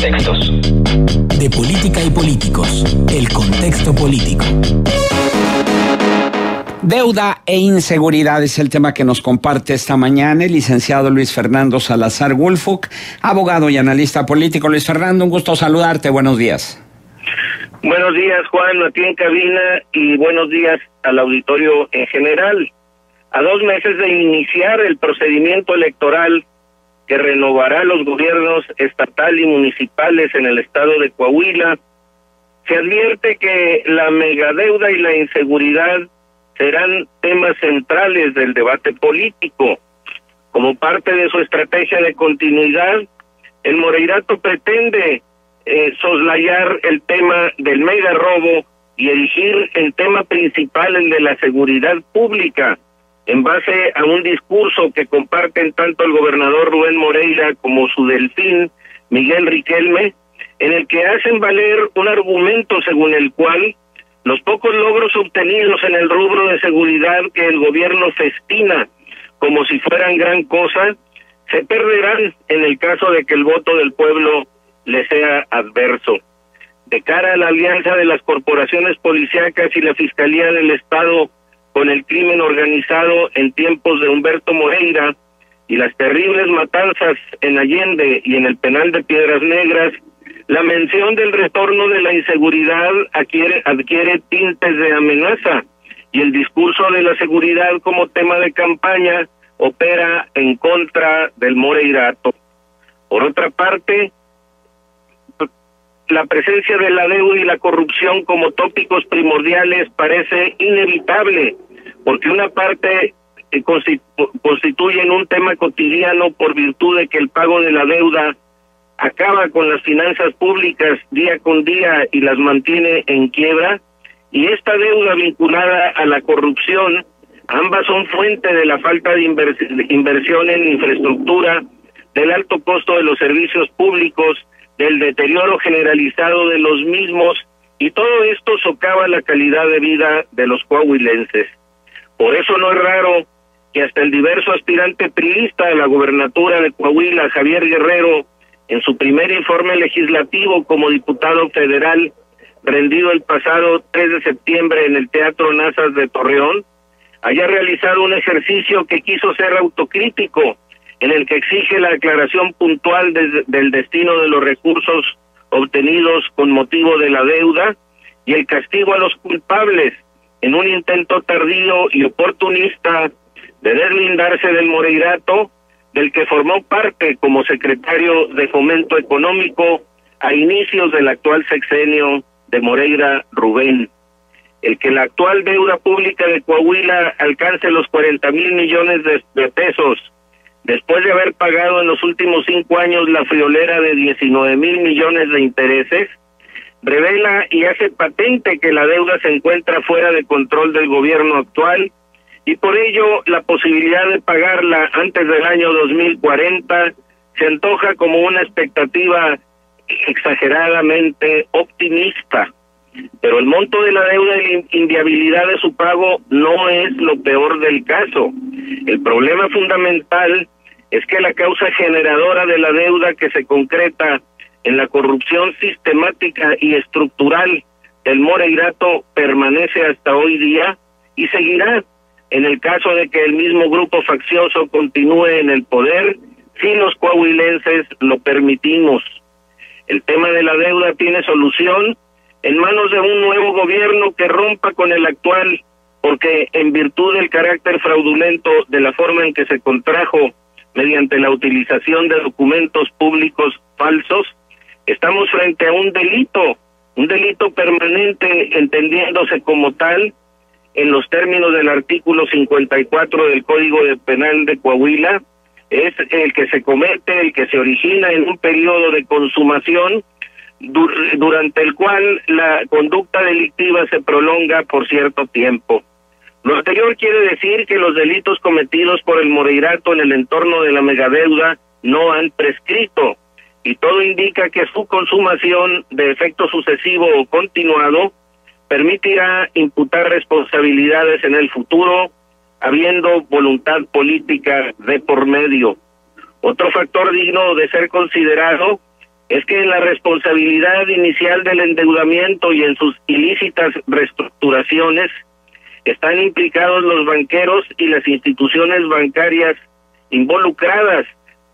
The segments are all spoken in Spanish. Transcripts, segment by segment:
contextos. De política y políticos. El contexto político. Deuda e inseguridad es el tema que nos comparte esta mañana el licenciado Luis Fernando Salazar Gulfuk, abogado y analista político. Luis Fernando, un gusto saludarte. Buenos días. Buenos días, Juan, aquí en cabina y buenos días al auditorio en general. A dos meses de iniciar el procedimiento electoral que renovará los gobiernos estatal y municipales en el estado de Coahuila, se advierte que la megadeuda y la inseguridad serán temas centrales del debate político. Como parte de su estrategia de continuidad, el Moreirato pretende eh, soslayar el tema del mega robo y erigir el tema principal, el de la seguridad pública, en base a un discurso que comparten tanto el gobernador Rubén Moreira como su delfín Miguel Riquelme, en el que hacen valer un argumento según el cual los pocos logros obtenidos en el rubro de seguridad que el gobierno festina como si fueran gran cosa, se perderán en el caso de que el voto del pueblo le sea adverso. De cara a la alianza de las corporaciones policíacas y la Fiscalía del Estado con el crimen organizado en tiempos de Humberto Moreira y las terribles matanzas en Allende y en el penal de Piedras Negras, la mención del retorno de la inseguridad adquiere, adquiere tintes de amenaza y el discurso de la seguridad como tema de campaña opera en contra del Moreirato. Por otra parte, la presencia de la deuda y la corrupción como tópicos primordiales parece inevitable, porque una parte eh, constituyen un tema cotidiano por virtud de que el pago de la deuda acaba con las finanzas públicas día con día y las mantiene en quiebra, y esta deuda vinculada a la corrupción, ambas son fuente de la falta de, inversión en infraestructura, del alto costo de los servicios públicos, del deterioro generalizado de los mismos, y todo esto socava la calidad de vida de los coahuilenses. Por eso no es raro que hasta el diverso aspirante priista a la gobernatura de Coahuila, Javier Guerrero, en su primer informe legislativo como diputado federal rendido el pasado 3 de septiembre en el Teatro Nazas de Torreón, haya realizado un ejercicio que quiso ser autocrítico, en el que exige la declaración puntual del destino de los recursos obtenidos con motivo de la deuda y el castigo a los culpables en un intento tardío y oportunista de deslindarse del Moreirato del que formó parte como secretario de Fomento Económico a inicios del actual sexenio de Moreira Rubén. El que la actual deuda pública de Coahuila alcance los 40 mil millones de, pesos, después de haber pagado en los últimos cinco años la friolera de 19 mil millones de intereses, revela y hace patente que la deuda se encuentra fuera de control del gobierno actual y por ello la posibilidad de pagarla antes del año 2040 se antoja como una expectativa exageradamente optimista. Pero el monto de la deuda y la inviabilidad de su pago no es lo peor del caso. El problema fundamental es que la causa generadora de la deuda que se concreta en la corrupción sistemática y estructural del Moreirato permanece hasta hoy día y seguirá en el caso de que el mismo grupo faccioso continúe en el poder, si los coahuilenses lo permitimos. El tema de la deuda tiene solución en manos de un nuevo gobierno que rompa con el actual, porque en virtud del carácter fraudulento de la forma en que se contrajo mediante la utilización de documentos públicos falsos, estamos frente a un delito, un delito permanente entendiéndose como tal en los términos del artículo 54 del Código de Penal de Coahuila, es el que se comete, el que se origina en un periodo de consumación durante el cual la conducta delictiva se prolonga por cierto tiempo. Lo anterior quiere decir que los delitos cometidos por el Moreirato en el entorno de la megadeuda no han prescrito y todo indica que su consumación de efecto sucesivo o continuado permitirá imputar responsabilidades en el futuro, habiendo voluntad política de por medio. Otro factor digno de ser considerado es que en la responsabilidad inicial del endeudamiento y en sus ilícitas reestructuraciones están implicados los banqueros y las instituciones bancarias involucradas,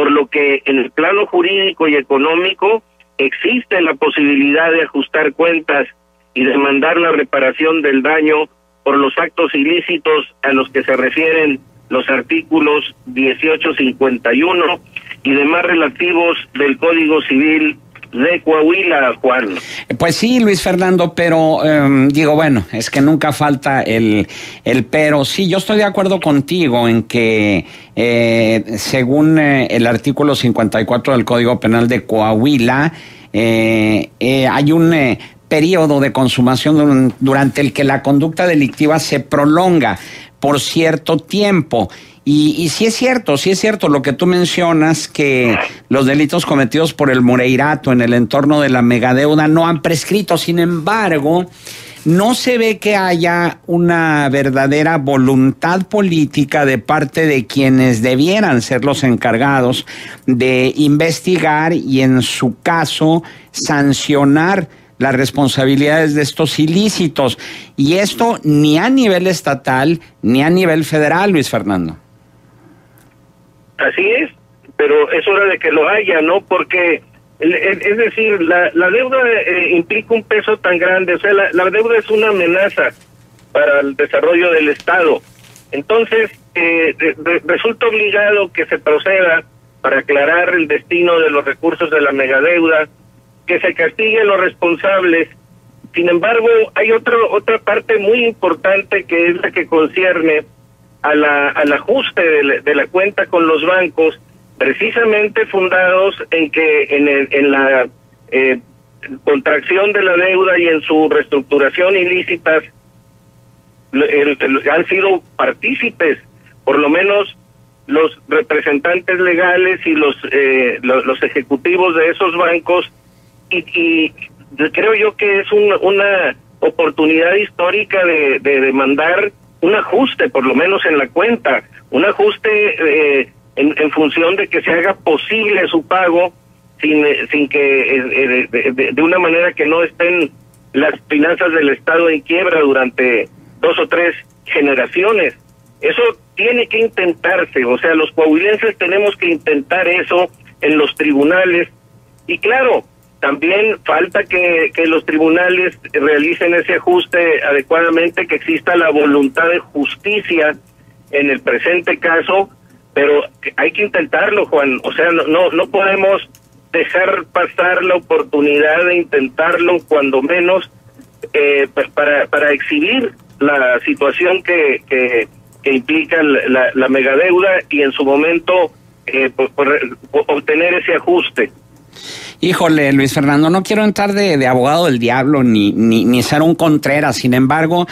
por lo que en el plano jurídico y económico existe la posibilidad de ajustar cuentas y demandar la reparación del daño por los actos ilícitos a los que se refieren los artículos 1851 y demás relativos del Código Civil de Coahuila, Juan. Pues sí, Luis Fernando, pero em, digo, bueno, es que nunca falta el, el pero. Sí, yo estoy de acuerdo contigo en que eh, según eh, el artículo 54 del Código Penal de Coahuila, eh, hay un periodo de consumación durante el que la conducta delictiva se prolonga por cierto tiempo. Y, y sí es cierto, sí es cierto lo que tú mencionas, que los delitos cometidos por el Moreirato en el entorno de la megadeuda no han prescrito. Sin embargo, no se ve que haya una verdadera voluntad política de parte de quienes debieran ser los encargados de investigar y en su caso sancionar las responsabilidades de estos ilícitos. Y esto ni a nivel estatal ni a nivel federal, Luis Fernando. Así es, pero es hora de que lo haya, ¿no? Porque, es decir, la, la deuda eh, implica un peso tan grande, o sea, la, deuda es una amenaza para el desarrollo del Estado. Entonces, eh, resulta obligado que se proceda para aclarar el destino de los recursos de la megadeuda, que se castigue a los responsables. Sin embargo, hay otro, otra parte muy importante que es la que concierne a la, al ajuste de la, cuenta con los bancos, precisamente fundados en que en, en la eh, contracción de la deuda y en su reestructuración ilícitas han sido partícipes, por lo menos los representantes legales y los, eh, los, ejecutivos de esos bancos, y, y creo yo que es una oportunidad histórica de, de demandar un ajuste, por lo menos en la cuenta, un ajuste eh, en, función de que se haga posible su pago sin, sin que eh, eh, de, una manera que no estén las finanzas del Estado en quiebra durante dos o tres generaciones. Eso tiene que intentarse, o sea, los coahuilenses tenemos que intentar eso en los tribunales. Y claro, también falta que, los tribunales realicen ese ajuste adecuadamente, que exista la voluntad de justicia en el presente caso, pero hay que intentarlo, Juan. O sea, no, no, no podemos dejar pasar la oportunidad de intentarlo, cuando menos, eh, para, para exhibir la situación que, que, que implica la, la, megadeuda y en su momento eh, obtener ese ajuste. Híjole, Luis Fernando, no quiero entrar de, abogado del diablo ni, ni, ni ser un Contreras, sin embargo,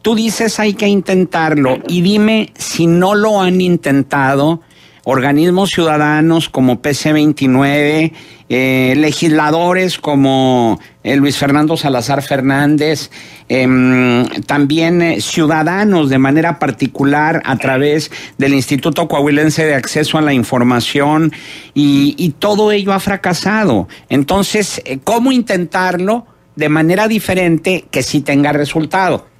tú dices hay que intentarlo. Y dime si no lo han intentado organismos ciudadanos como PC29, eh, legisladores como eh, Luis Fernando Salazar Fernández, em, también eh, ciudadanos de manera particular a través del Instituto Coahuilense de Acceso a la Información y, y todo ello ha fracasado. Entonces, ¿cómo intentarlo de manera diferente que sí tenga resultado?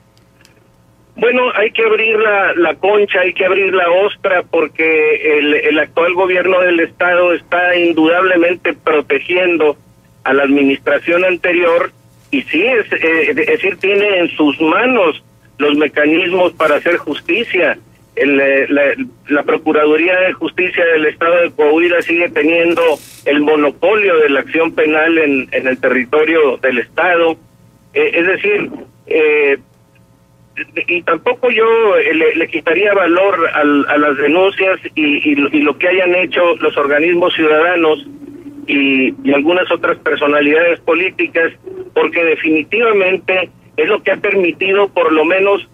Bueno, hay que abrir la, la concha, hay que abrir la ostra, porque el, el actual gobierno del Estado está indudablemente protegiendo a la administración anterior y sí, es, eh, decir, tiene en sus manos los mecanismos para hacer justicia. El, eh, la, la, Procuraduría de Justicia del Estado de Coahuila sigue teniendo el monopolio de la acción penal en, en el territorio del Estado. Eh, es decir, eh, y tampoco yo eh, le, quitaría valor a las denuncias y, lo que hayan hecho los organismos ciudadanos y, algunas otras personalidades políticas, porque definitivamente es lo que ha permitido por lo menos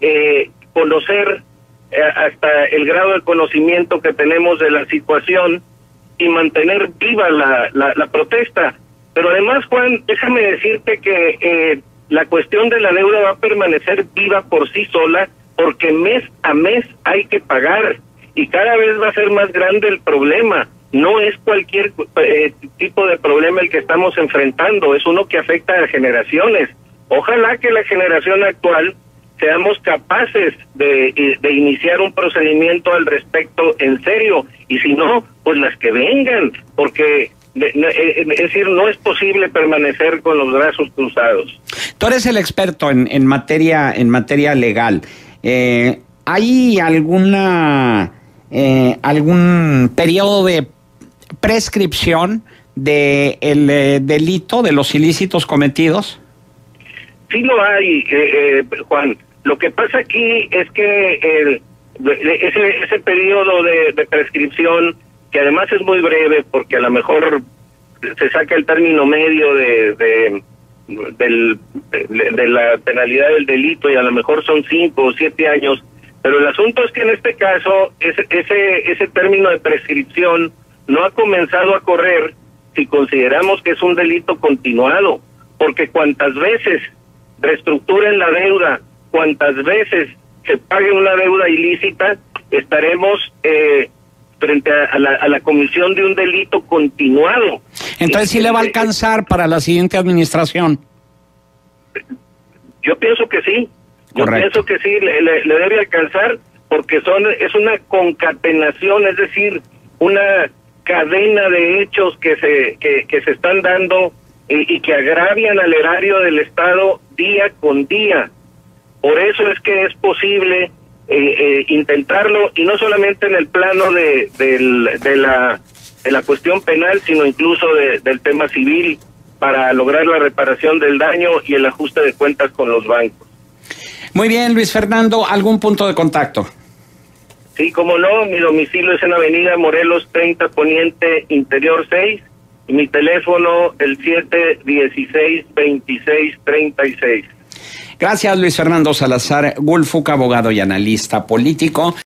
eh, conocer eh, hasta el grado de conocimiento que tenemos de la situación y mantener viva la, la, protesta. Pero además, Juan, déjame decirte que eh, la cuestión de la deuda va a permanecer viva por sí sola porque mes a mes hay que pagar y cada vez va a ser más grande el problema. no es cualquier eh, tipo de problema el que estamos enfrentando, es uno que afecta a generaciones. Ojalá que la generación actual seamos capaces de, de, iniciar un procedimiento al respecto en serio y si no, pues las que vengan, porque es decir, no es posible permanecer con los brazos cruzados. Tú eres el experto en, en materia en materia legal. Eh, ¿Hay alguna eh, algún periodo de prescripción de el eh, delito de los ilícitos cometidos? Sí lo hay, Juan. Lo que pasa aquí es que el, ese, ese periodo de, de prescripción que además es muy breve porque a lo mejor se saca el término medio de, de, la penalidad del delito y a lo mejor son cinco o siete años, pero el asunto es que en este caso ese, ese, ese término de prescripción no ha comenzado a correr si consideramos que es un delito continuado, porque cuantas veces reestructuren la deuda, cuantas veces se pague una deuda ilícita, estaremos eh, frente a, la, comisión de un delito continuado. Entonces, ¿sí le va a alcanzar para la siguiente administración? Yo pienso que sí. Yo pienso que sí, le, debe alcanzar porque son es una concatenación, es decir, una cadena de hechos que se, que, se están dando y, y que agravian al erario del Estado día con día. Por eso es que es posible eh, eh, intentarlo y no solamente en el plano de, de, la, de la cuestión penal, sino incluso del tema civil para lograr la reparación del daño y el ajuste de cuentas con los bancos. Muy bien, Luis Fernando, ¿algún punto de contacto? Sí, como no, mi domicilio es en Avenida Morelos 30 Poniente Interior 6 y mi teléfono el 716 2636. Gracias, Luis Fernando Salazar Gulfuc, abogado y analista político.